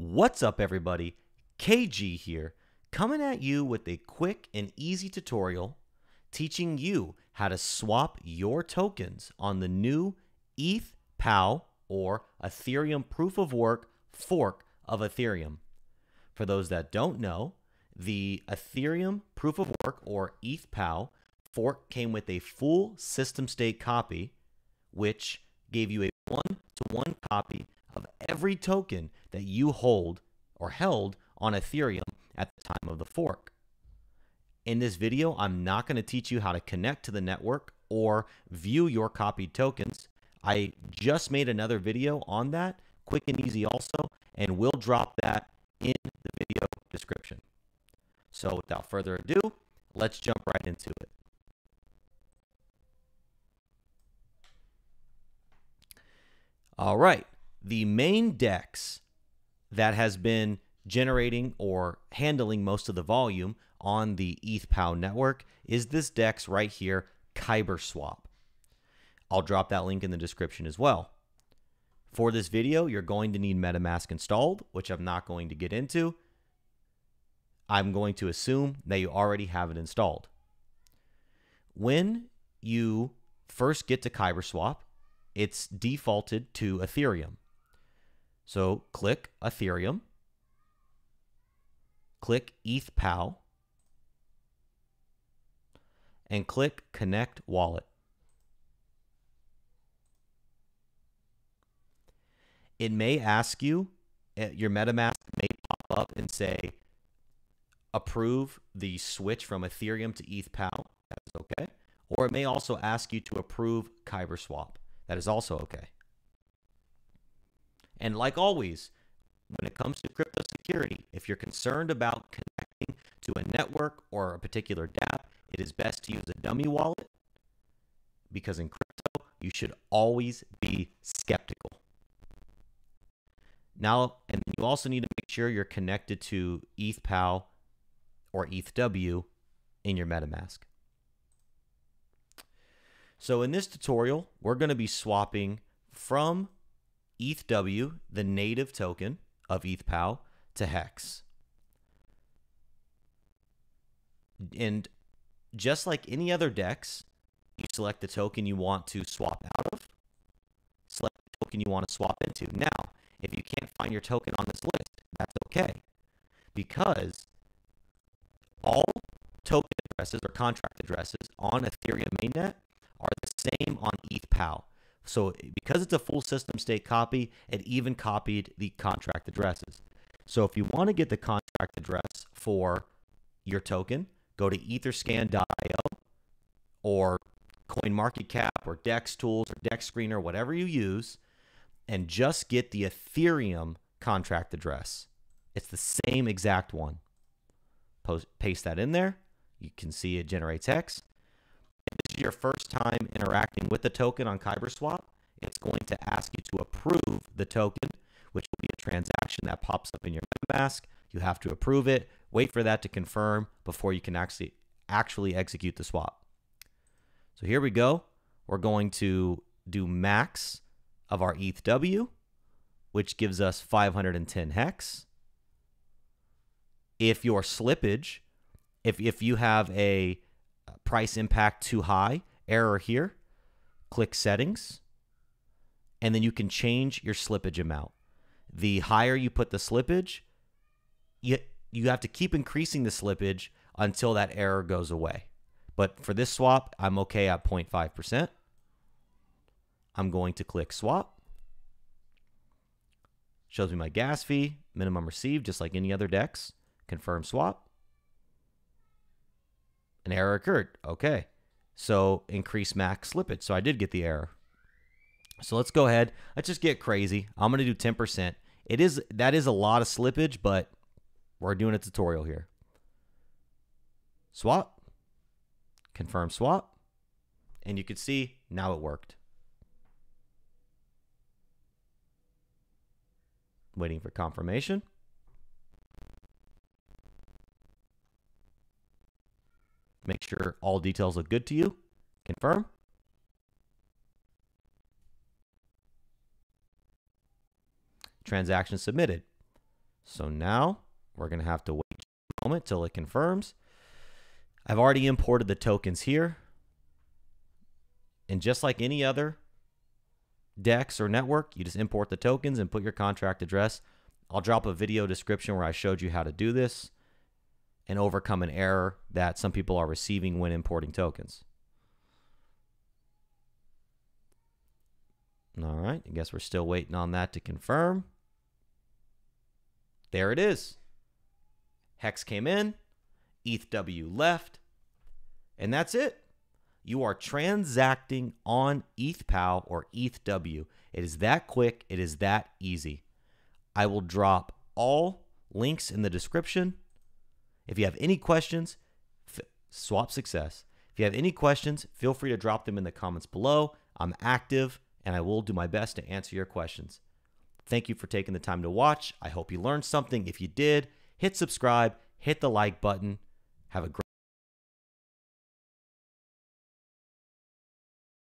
What's up, everybody? KG here, coming at you with a quick and easy tutorial teaching you how to swap your tokens on the new ETH POW or Ethereum Proof of Work fork of Ethereum. For those that don't know, the Ethereum Proof of Work or ETH POW fork came with a full system state copy, which gave you a one to one copy of every token that you hold or held on Ethereum at the time of the fork. In this video, I'm not going to teach you how to connect to the network or view your copied tokens. I just made another video on that, quick and easy also, and we'll drop that in the video description. So without further ado, let's jump right into it. All right. The main DEX that has been generating or handling most of the volume on the ETHPOW network is this DEX right here, KyberSwap. I'll drop that link in the description as well. For this video, you're going to need MetaMask installed, which I'm not going to get into. I'm going to assume that you already have it installed. When you first get to KyberSwap, it's defaulted to Ethereum. So click Ethereum, click ETH POW, and click Connect Wallet. It may ask you, eh, your MetaMask may pop up and say, approve the switch from Ethereum to ETH POW. That's okay. Or it may also ask you to approve KyberSwap. That is also okay. And like always, when it comes to crypto security, if you're concerned about connecting to a network or a particular dApp, it is best to use a dummy wallet because in crypto, you should always be skeptical. Now, and you also need to make sure you're connected to ETHPOW or ETHW in your MetaMask. So in this tutorial, we're going to be swapping from ETHW, the native token of ETHPOW, to HEX. And just like any other DEX, you select the token you want to swap out of, select the token you want to swap into. Now, if you can't find your token on this list, that's okay. Because all token addresses or contract addresses on Ethereum mainnet are the same on ETHPOW. So because it's a full system state copy, it even copied the contract addresses. So if you want to get the contract address for your token, go to etherscan.io or CoinMarketCap or DEX Tools or DEX Screener, whatever you use, and just get the Ethereum contract address. It's the same exact one. Post, paste that in there. You can see it generates this your first time interacting with the token on KyberSwap, it's going to ask you to approve the token, which will be a transaction that pops up in your MetaMask. You have to approve it, wait for that to confirm before you can actually actually execute the swap. So here we go. We're going to do max of our ETHW, which gives us 510 hex. If your slippage, if if you have a price impact too high, error here, click settings, and then you can change your slippage amount. The higher you put the slippage, you, you have to keep increasing the slippage until that error goes away. But for this swap, I'm okay at 0.5%. I'm going to click swap. Shows me my gas fee, minimum received, just like any other DEX. Confirm swap. An error occurred. Okay. So increase max slippage. So I did get the error. So let's go ahead. Let's just get crazy. I'm going to do 10%. It is that is a lot of slippage, but we're doing a tutorial here. Swap. Confirm swap. And you can see now it worked. Waiting for confirmation. Make sure all details look good to you. Confirm. Transaction submitted. So now we're going to have to wait a moment till it confirms. I've already imported the tokens here. And just like any other DEX or network, you just import the tokens and put your contract address. I'll drop a video description where I showed you how to do this and overcome an error that some people are receiving when importing tokens. All right, I guess we're still waiting on that to confirm. There it is. Hex came in, ETHW left, and that's it. You are transacting on ETHPOW or ETHW. It is that quick, it is that easy. I will drop all links in the description. If you have any questions, swap success. If you have any questions, feel free to drop them in the comments below. I'm active and I will do my best to answer your questions. Thank you for taking the time to watch. I hope you learned something. If you did, hit subscribe, hit the like button. Have a great